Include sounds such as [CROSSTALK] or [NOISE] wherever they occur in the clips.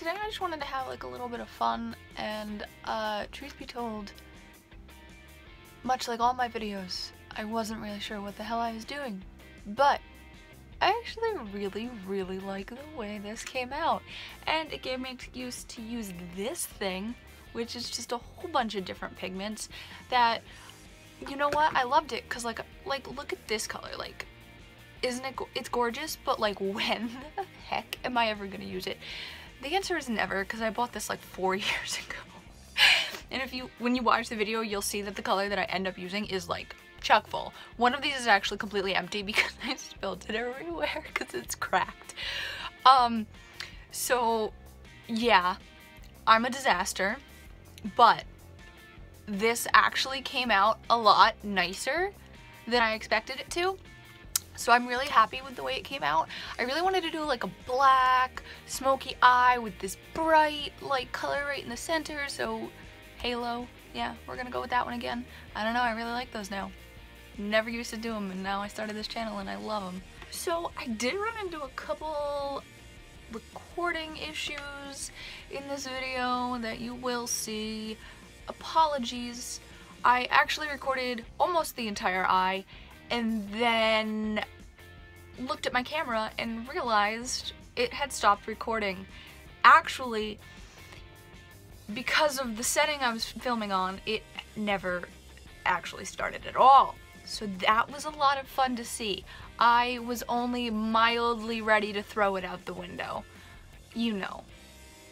today I just wanted to have like a little bit of fun and uh, truth be told, much like all my videos, I wasn't really sure what the hell I was doing. But I actually really, really like the way this came out. And it gave me an excuse to use this thing, which is just a whole bunch of different pigments that, you know what, I loved it because like, like look at this color, like, isn't it, it's gorgeous, but like [LAUGHS] when the heck am I ever gonna use it? The answer is never because I bought this like four [LAUGHS] years ago. and if you, when you watch the video, you'll see that the color that I end up using is like chock full. One of these is actually completely empty [LAUGHS] because I spilled it everywhere because it's cracked. Um, so yeah, I'm a disaster, but this actually came out a lot nicer than I expected it to. So I'm really happy with the way it came out. I really wanted to do like a black, smoky eye with this bright light color right in the center. So halo, yeah, we're gonna go with that one again. I don't know, I really like those now. Never used to do them and now I started this channel and I love them. So I did run into a couple recording issues in this video that you will see. Apologies. I actually recorded almost the entire eye and then looked at my camera and realized it had stopped recording. Actually, because of the setting I was filming on, it never actually started at all. So that was a lot of fun to see. I was only mildly ready to throw it out the window. You know.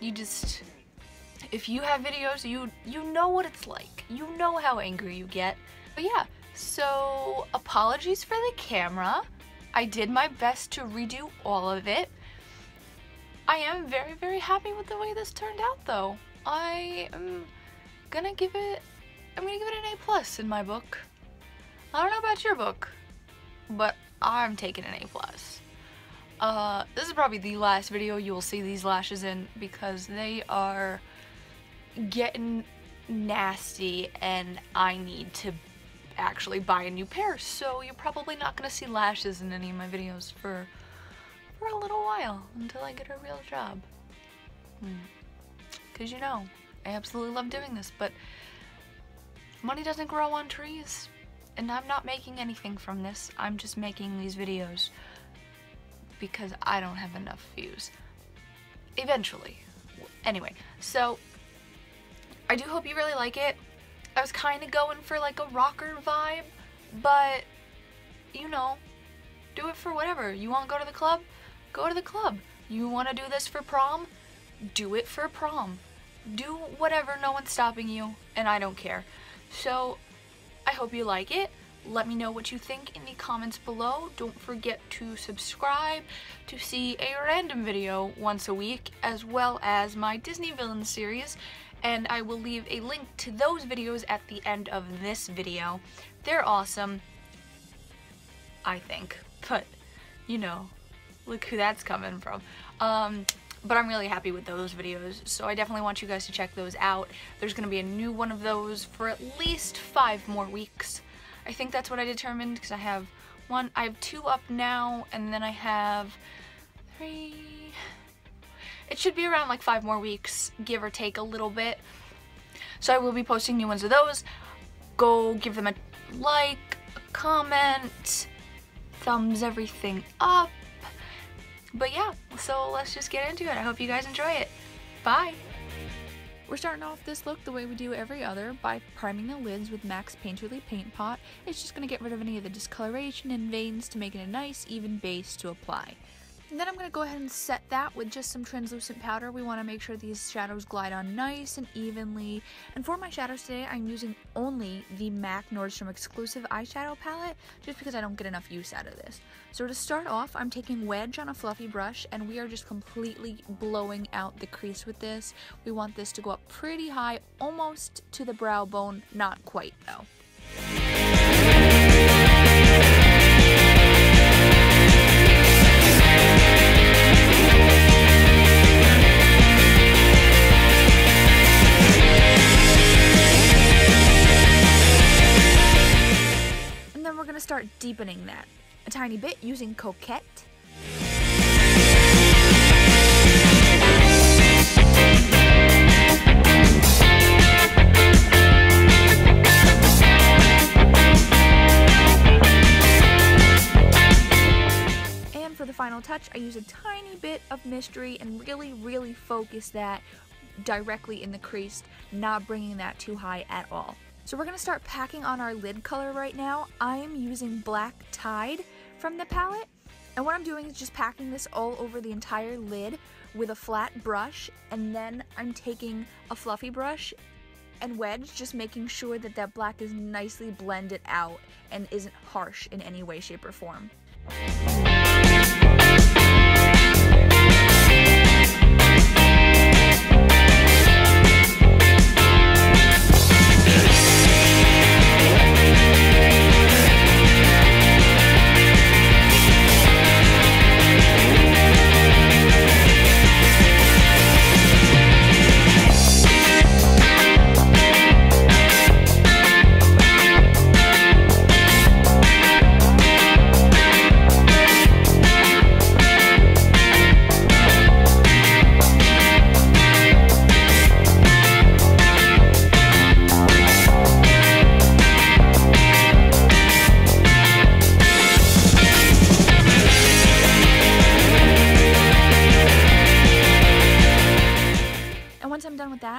You just if you have videos, you you know what it's like. You know how angry you get. But yeah, so apologies for the camera. I did my best to redo all of it. I am very, very happy with the way this turned out though. I am gonna give it, I'm gonna give it an A plus in my book. I don't know about your book, but I'm taking an A plus. Uh, this is probably the last video you will see these lashes in because they are getting nasty and I need to actually buy a new pair so you're probably not to see lashes in any of my videos for for a little while until I get a real job. Because hmm. you know I absolutely love doing this but money doesn't grow on trees and I'm not making anything from this. I'm just making these videos because I don't have enough views. Eventually. Anyway so I do hope you really like it I was kind of going for like a rocker vibe, but you know, do it for whatever. You want to go to the club? Go to the club. You want to do this for prom? Do it for prom. Do whatever, no one's stopping you, and I don't care. So, I hope you like it. Let me know what you think in the comments below. Don't forget to subscribe to see a random video once a week, as well as my Disney Villains series and I will leave a link to those videos at the end of this video. They're awesome, I think, but you know, look who that's coming from. Um, but I'm really happy with those videos, so I definitely want you guys to check those out. There's to be a new one of those for at least five more weeks. I think that's what I determined, because I have one, I have two up now, and then I have three, it should be around like five more weeks, give or take a little bit. So I will be posting new ones of those. Go give them a like, a comment, thumbs everything up. But yeah, so let's just get into it. I hope you guys enjoy it. Bye! We're starting off this look the way we do every other by priming the lids with MAC's Painterly Paint Pot. It's just going to get rid of any of the discoloration and veins to make it a nice even base to apply. And then I'm going to go ahead and set that with just some translucent powder. We want to make sure these shadows glide on nice and evenly. And for my shadows today, I'm using only the MAC Nordstrom exclusive eyeshadow palette, just because I don't get enough use out of this. So to start off, I'm taking Wedge on a fluffy brush, and we are just completely blowing out the crease with this. We want this to go up pretty high, almost to the brow bone, not quite though. start deepening that a tiny bit using Coquette. And for the final touch, I use a tiny bit of mystery and really, really focus that directly in the crease, not bringing that too high at all. So we're going to start packing on our lid color right now. I am using Black Tied from the palette. And what I'm doing is just packing this all over the entire lid with a flat brush. And then I'm taking a fluffy brush and wedge, just making sure that that black is nicely blended out and isn't harsh in any way, shape, or form.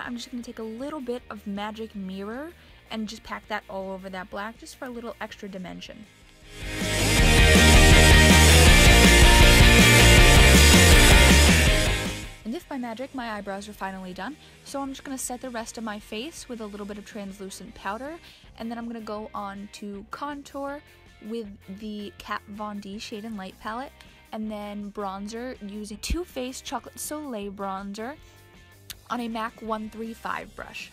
I'm just going to take a little bit of Magic Mirror and just pack that all over that black just for a little extra dimension. And if by magic my eyebrows are finally done, so I'm just going to set the rest of my face with a little bit of translucent powder, and then I'm going to go on to contour with the Kat Von D Shade and Light palette, and then bronzer using Too Faced Chocolate Soleil bronzer, on a MAC 135 brush.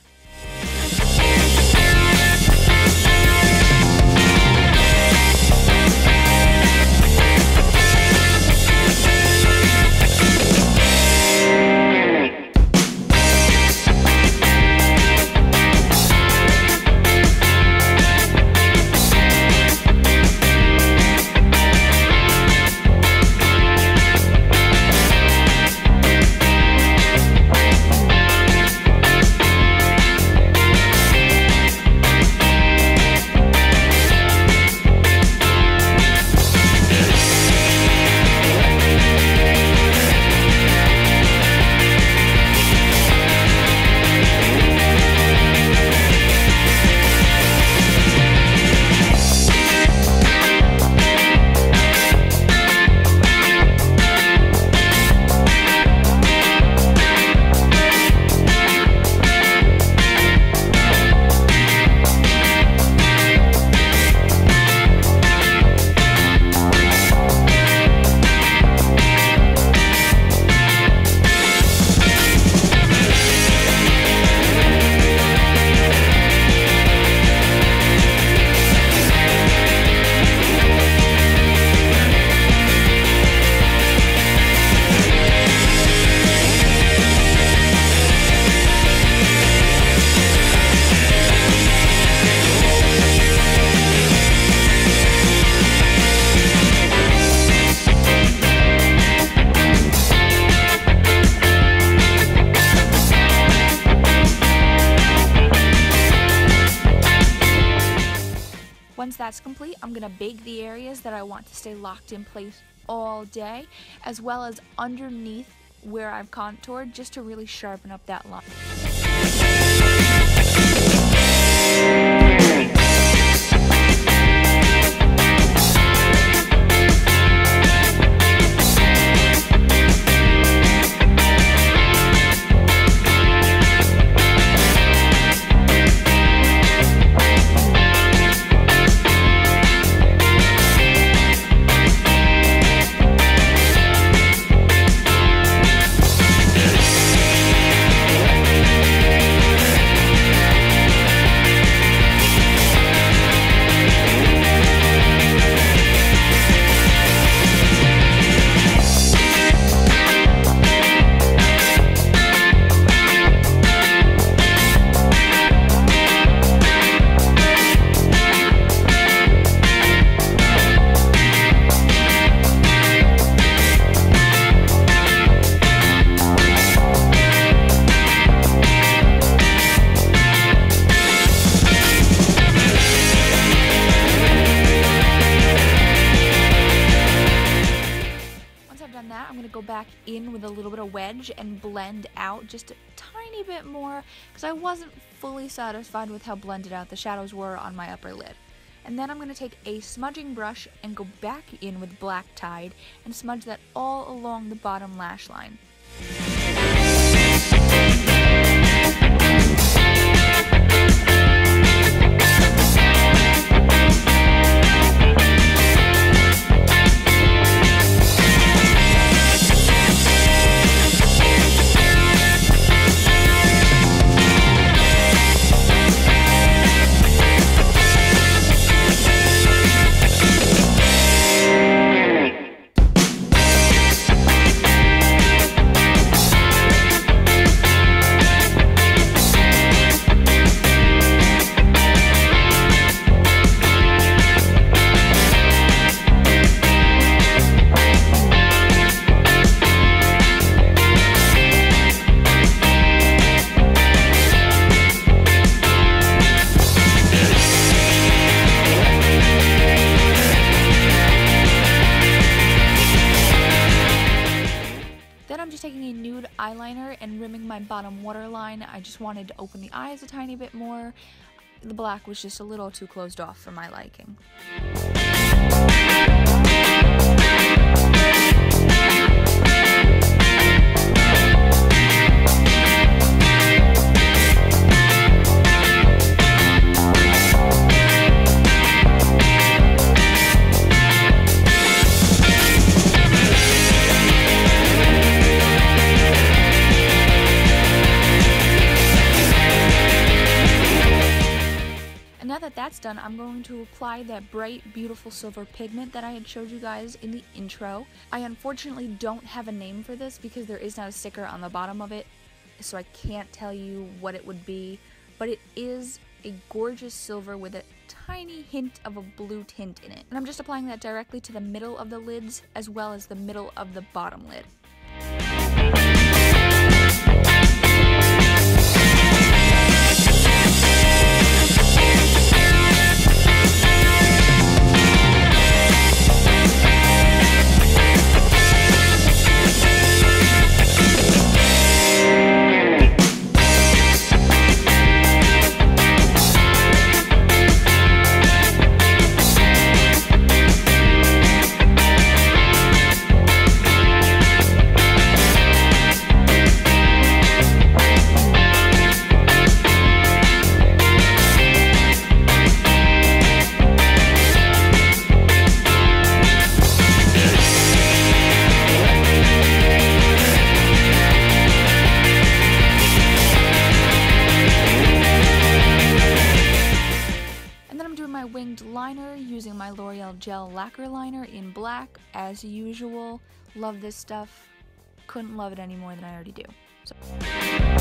That's complete, I'm to bake the areas that I want to stay locked in place all day, as well as underneath where I've contoured, just to really sharpen up that line. And blend out just a tiny bit more because I wasn't fully satisfied with how blended out the shadows were on my upper lid. And then I'm going to take a smudging brush and go back in with Black Tied and smudge that all along the bottom lash line. Wanted to open the eyes a tiny bit more. The black was just a little too closed off for my liking. That's done, I'm going to apply that bright, beautiful silver pigment that I had showed you guys in the intro. I unfortunately don't have a name for this because there is not a sticker on the bottom of it, so I can't tell you what it would be, but it is a gorgeous silver with a tiny hint of a blue tint in it. And I'm just applying that directly to the middle of the lids as well as the middle of the bottom lid. Gel lacquer liner in black as usual. Love this stuff. Couldn't love it any more than I already do. So.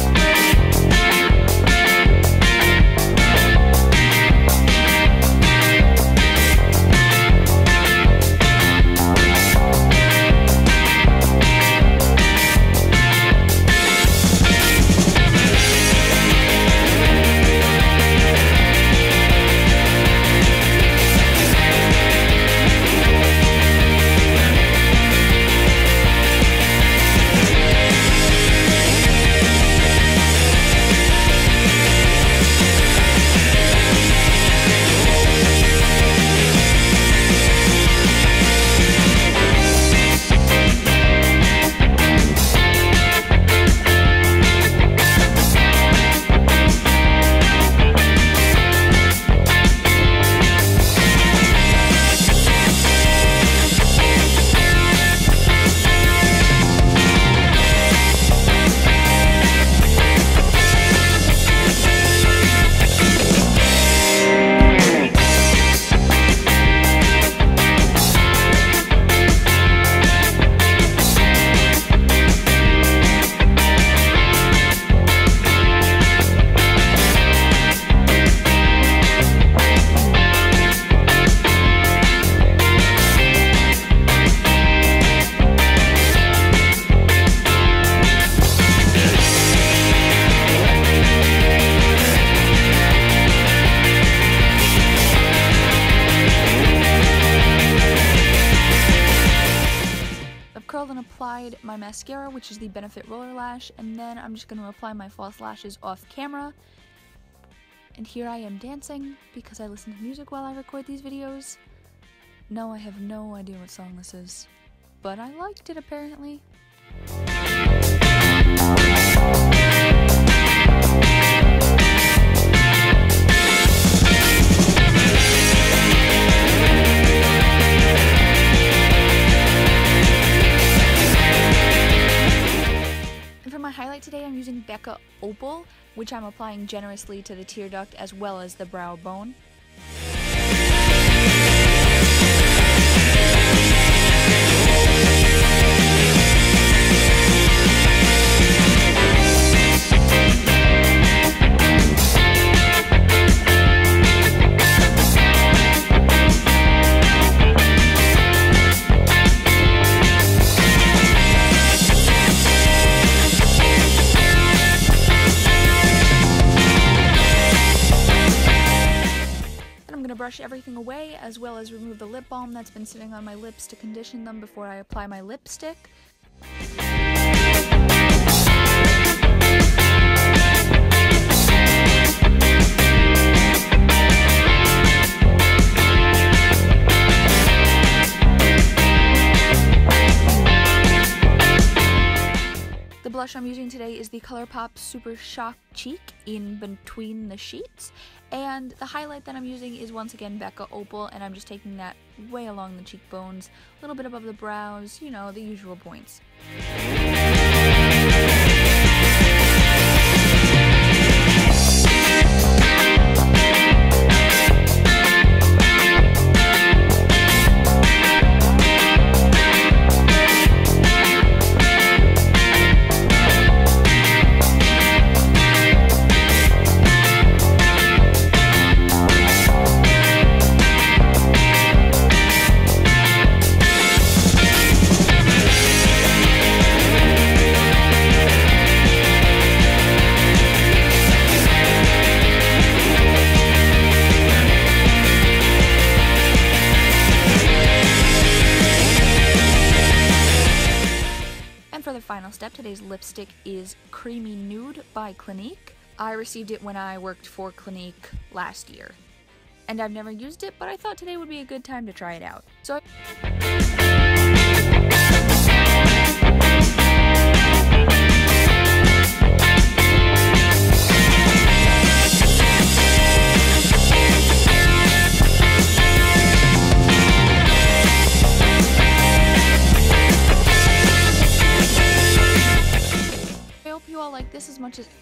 Applied my mascara, which is the Benefit Roller Lash, and then I'm just going to apply my false lashes off camera. And here I am dancing because I listen to music while I record these videos. No, I have no idea what song this is, but I liked it apparently. Becca Opal, which I'm applying generously to the tear duct as well as the brow bone. Brush everything away as well as remove the lip balm that's been sitting on my lips to condition them before I apply my lipstick. The blush I'm using today is the ColourPop Super Shock Cheek in Between the Sheets. And the highlight that I'm using is once again Becca Opal, and I'm just taking that way along the cheekbones, a little bit above the brows, you know, the usual points. Step, today's lipstick is Creamy Nude by Clinique. I received it when I worked for Clinique last year. And I've never used it, but I thought today would be a good time to try it out. So like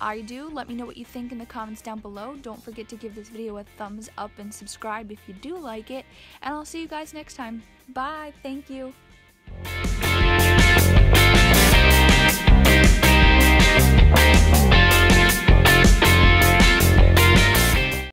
I do. Let me know what you think in the comments down below. Don't forget to give this video a thumbs up and subscribe if you do like it. And I'll see you guys next time. Bye. Thank you.